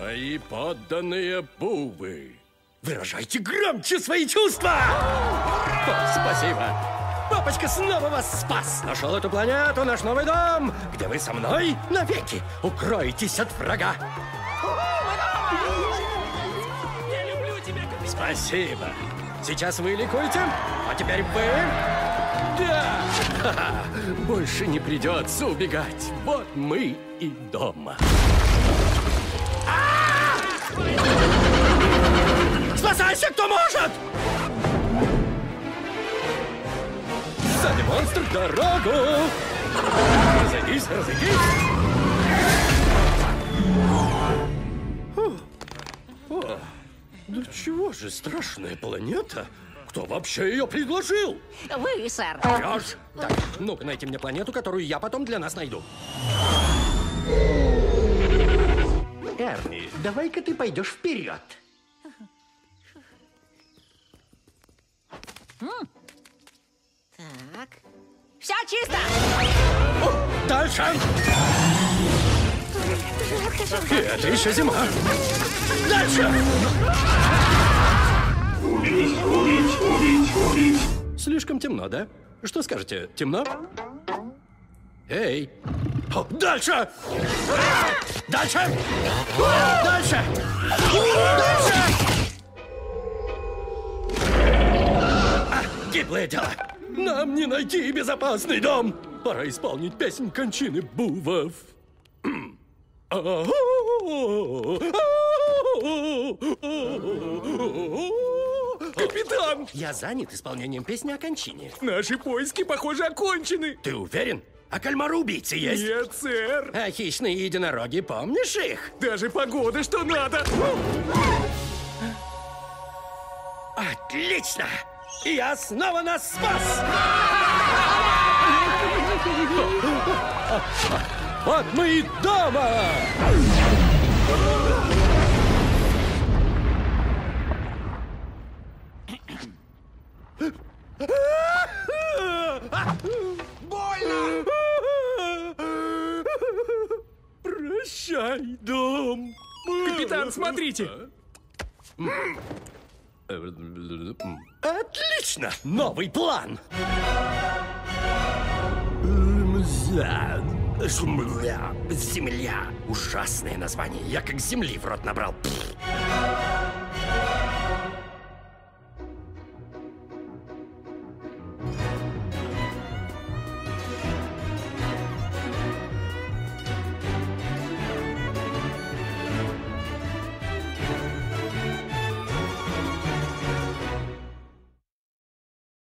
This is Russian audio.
Мои подданные бувы. Выражайте громче свои чувства! О, спасибо! Папочка снова вас спас! Нашел эту планету, наш новый дом, где вы со мной навеки укроетесь от врага! Спасибо! Сейчас вы ликуете, а теперь вы... Да! Больше не придется убегать. Вот мы и дома. Спасайся, кто может! Сзади монстр, дорогу! Разойдись, разойдись! О, да чего же страшная планета? Кто вообще ее предложил? Вы, сэр. Врешь? Так, ну-ка найти мне планету, которую я потом для нас найду. Давай-ка ты пойдешь вперед. Так. Все чисто! Дальше! И это еще зима. Дальше! Убить, убить, убить, убить. Слишком темно, да? Что скажете, темно? Эй! Дальше! Дальше! Дальше! Дальше! А, гиблое дело! Нам не найти безопасный дом! Пора исполнить песнь кончины бувов. Капитан, Я занят исполнением песни о кончине. наши поиски, похоже, окончены. Ты уверен? А кальмар-убийцы есть? Нет, сэр. А хищные единороги, помнишь их? Даже погода, что надо. Отлично! Я снова нас спас! Вот мы и дома! Больно! Прощай, дом! Капитан, смотрите. Отлично! Новый план! Земля. Земля. Ужасное название. Я как земли в рот набрал.